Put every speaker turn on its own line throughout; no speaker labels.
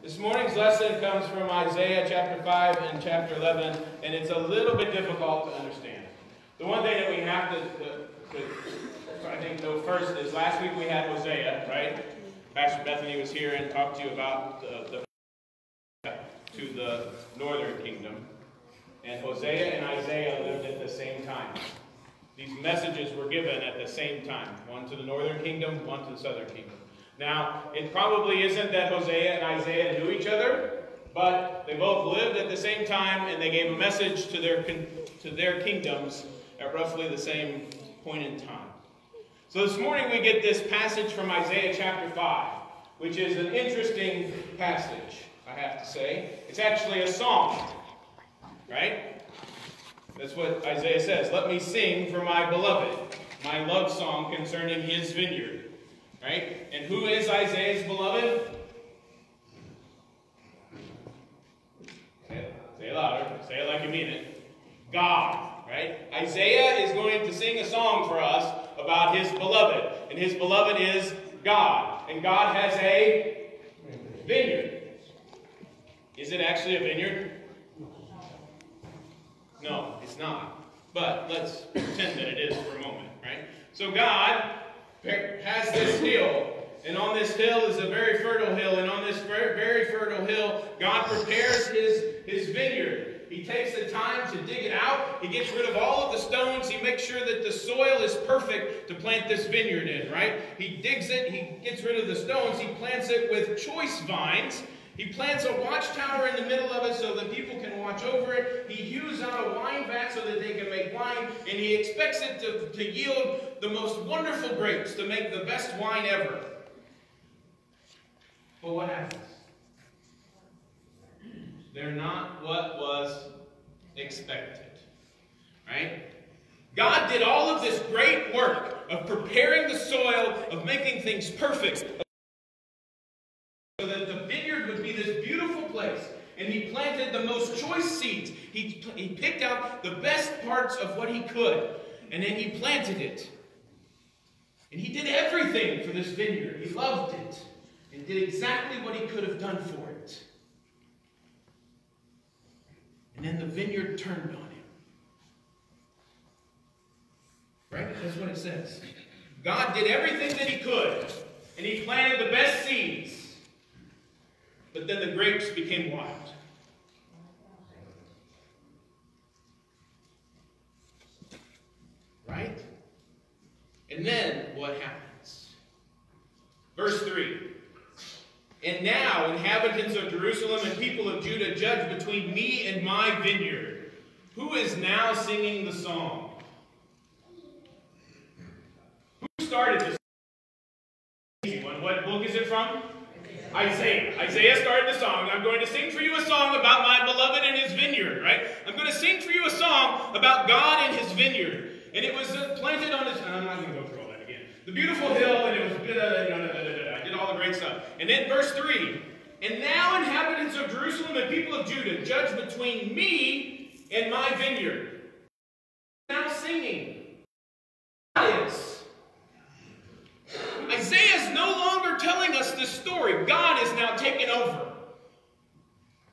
This morning's lesson comes from Isaiah chapter 5 and chapter 11, and it's a little bit difficult to understand. The one thing that we have to, to, to I think, know first is last week we had Hosea, right? Pastor Bethany was here and talked to you about the, the to the northern kingdom. And Hosea and Isaiah lived at the same time. These messages were given at the same time, one to the northern kingdom, one to the southern kingdom. Now, it probably isn't that Hosea and Isaiah knew each other, but they both lived at the same time and they gave a message to their, to their kingdoms at roughly the same point in time. So this morning we get this passage from Isaiah chapter 5, which is an interesting passage, I have to say. It's actually a song, right? That's what Isaiah says. Let me sing for my beloved, my love song concerning his vineyard. Right? And who is Isaiah's beloved? Say it, louder. Say it like you mean it. God. Right? Isaiah is going to sing a song for us about his beloved. And his beloved is God. And God has a vineyard. Is it actually a vineyard? No, it's not. But let's pretend that it is for a moment, right? So God has this hill. And on this hill is a very fertile hill. And on this very, fertile hill, God prepares his, his vineyard. He takes the time to dig it out. He gets rid of all of the stones. He makes sure that the soil is perfect to plant this vineyard in, right? He digs it. He gets rid of the stones. He plants it with choice vines. He plants a watchtower in the middle of it so that people can watch over it. He hews out a wine vat so that they can make wine. And he expects it to, to yield the most wonderful grapes, to make the best wine ever. But what happens? They're not what was expected. Right? God did all of this great work of preparing the soil, of making things perfect, so that the vineyard would be this beautiful place. And he planted the most choice seeds. He, he picked out the best parts of what he could. And then he planted it. And he did everything for this vineyard. He loved it. And did exactly what he could have done for it. And then the vineyard turned on him. Right? That's what it says. God did everything that he could. And he planted the best seeds. But then the grapes became wild. Right? And then what happens? Verse 3. And now, inhabitants of Jerusalem and people of Judah, judge between me and my vineyard. Who is now singing the song? Who started this? What book is it from? Isaiah. Isaiah started the song. I'm going to sing for you a song about my beloved and his vineyard, right? I'm going to sing for you a song about God and his vineyard. And it was uh, planted on his. I'm not going to go through all that again. The beautiful hill, and it was. I did all the great stuff. And then verse 3 And now, inhabitants of Jerusalem and people of Judah, judge between me and my vineyard. Now singing. Is. Isaiah is no longer telling us this story. God is now taking over.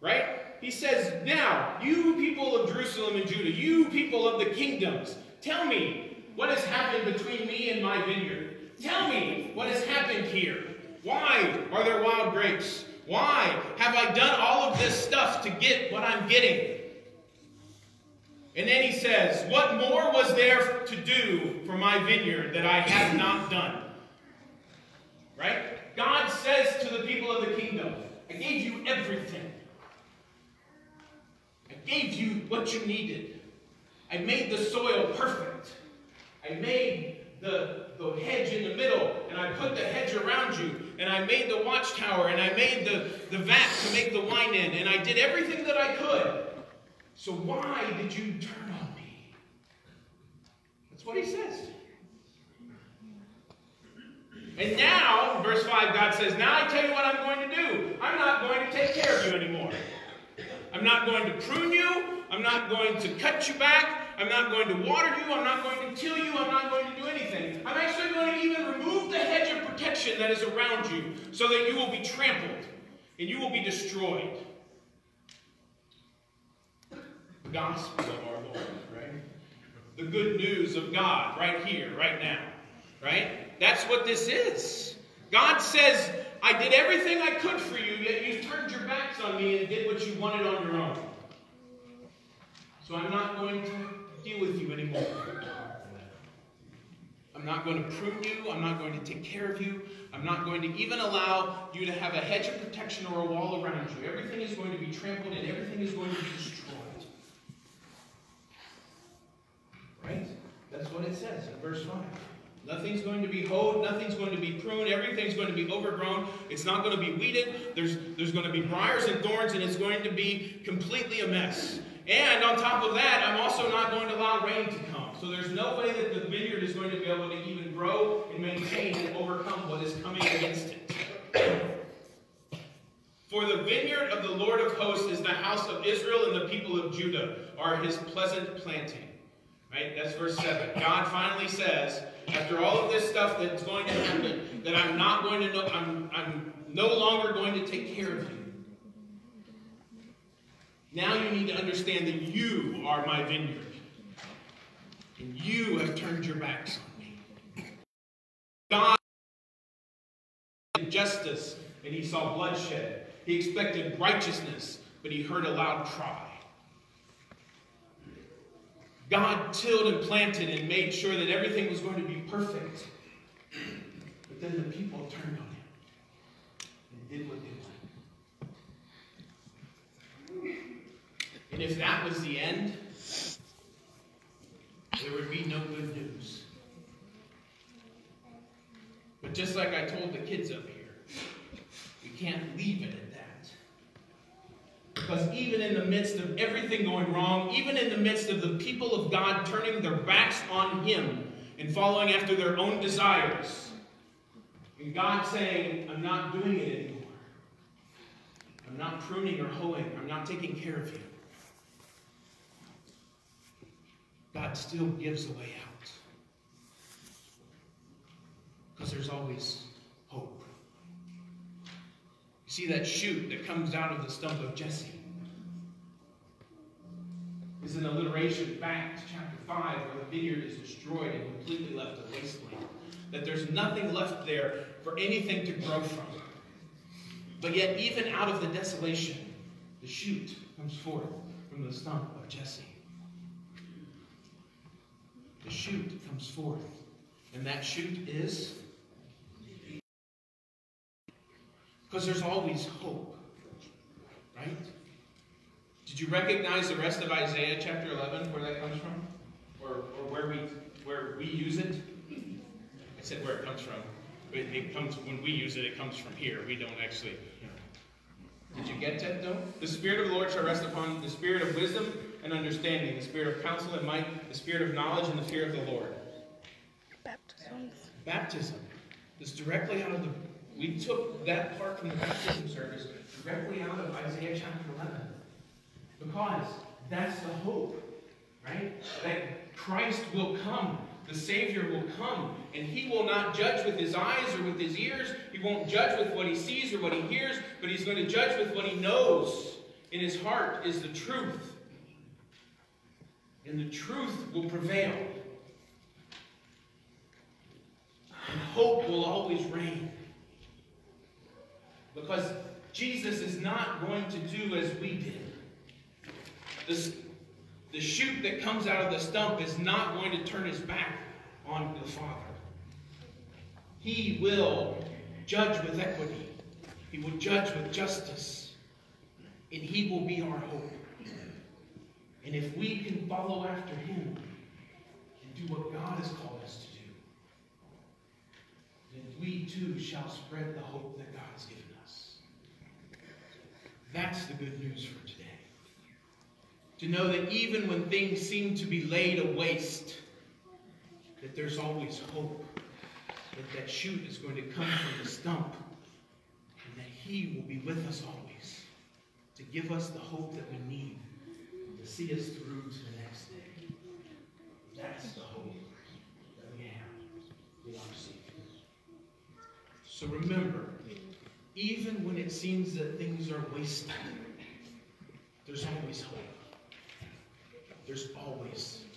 Right? He says, Now, you people of Jerusalem and Judah, you people of the kingdoms, tell me what has happened between me and my vineyard. Tell me what has happened here. Why are there wild grapes? Why have I done all of this stuff to get what I'm getting? And then he says, What more was there to do for my vineyard that I have not done? Right? God says to the people of the kingdom, I gave you everything. Gave you what you needed. I made the soil perfect. I made the, the hedge in the middle, and I put the hedge around you, and I made the watchtower, and I made the, the vat to make the wine in, and I did everything that I could. So why did you turn on me? That's what he says. And now, verse 5, God says, Now I tell you what I'm going to do. I'm not going to take care of you anymore. I'm not going to prune you. I'm not going to cut you back. I'm not going to water you. I'm not going to kill you. I'm not going to do anything. I'm actually going to even remove the hedge of protection that is around you so that you will be trampled. and you will be destroyed. The gospel of our Lord, right? The good news of God right here, right now, right? That's what this is. God says, I did everything I could for you, yet you turned your backs on me and did what you wanted on your own. So I'm not going to deal with you anymore. I'm not going to prune you. I'm not going to take care of you. I'm not going to even allow you to have a hedge of protection or a wall around you. Everything is going to be trampled and everything is going to be destroyed. Right? That's what it says in verse 5. Nothing's going to be hoed, nothing's going to be pruned, everything's going to be overgrown. It's not going to be weeded. There's, there's going to be briars and thorns, and it's going to be completely a mess. And on top of that, I'm also not going to allow rain to come. So there's no way that the vineyard is going to be able to even grow and maintain and overcome what is coming against it. For the vineyard of the Lord of hosts is the house of Israel, and the people of Judah are his pleasant planting. Right? That's verse 7. God finally says, after all of this stuff that's going to happen, that I'm not going to know, I'm, I'm no longer going to take care of you. Now you need to understand that you are my vineyard. And you have turned your backs on me. God justice, and he saw bloodshed. He expected righteousness, but he heard a loud cry. God tilled and planted and made sure that everything was going to be perfect. But then the people turned on him and did what they wanted. And if that was the end, there would be no good news. But just like I told the kids up here, we can't leave it. Because even in the midst of everything going wrong, even in the midst of the people of God turning their backs on Him and following after their own desires, and God saying, I'm not doing it anymore. I'm not pruning or hoeing. I'm not taking care of you. God still gives a way out. Because there's always hope. You see that shoot that comes out of the stump of Jesse? An alliteration back to chapter 5 where the vineyard is destroyed and completely left a wasteland. That there's nothing left there for anything to grow from. But yet, even out of the desolation, the shoot comes forth from the stump of Jesse. The shoot comes forth. And that shoot is because there's always hope. Right? Did you recognize the rest of Isaiah chapter 11, where that comes from? Or, or where, we, where we use it? I said where it comes from. It, it comes when we use it, it comes from here. We don't actually. Did you get that though? The Spirit of the Lord shall rest upon the spirit of wisdom and understanding, the spirit of counsel and might, the spirit of knowledge and the fear of the Lord.
Baptism.
Baptism. This directly out of the. We took that part from the baptism service directly out of Isaiah chapter 11. Because that's the hope, right? That Christ will come, the Savior will come, and He will not judge with His eyes or with His ears. He won't judge with what He sees or what He hears, but He's going to judge with what He knows in His heart is the truth. And the truth will prevail. And hope will always reign. Because Jesus is not going to do as we did. This, the shoot that comes out of the stump is not going to turn his back on the Father. He will judge with equity. He will judge with justice. And he will be our hope. And if we can follow after him and do what God has called us to do, then we too shall spread the hope that God has given us. That's the good news for today. To know that even when things seem to be laid a waste, that there's always hope. That that shoot is going to come from the stump. And that he will be with us always. To give us the hope that we need. To see us through to the next day. That's the hope that we have in our Savior. So remember,
even when it seems that things are wasted, there's always hope. There's always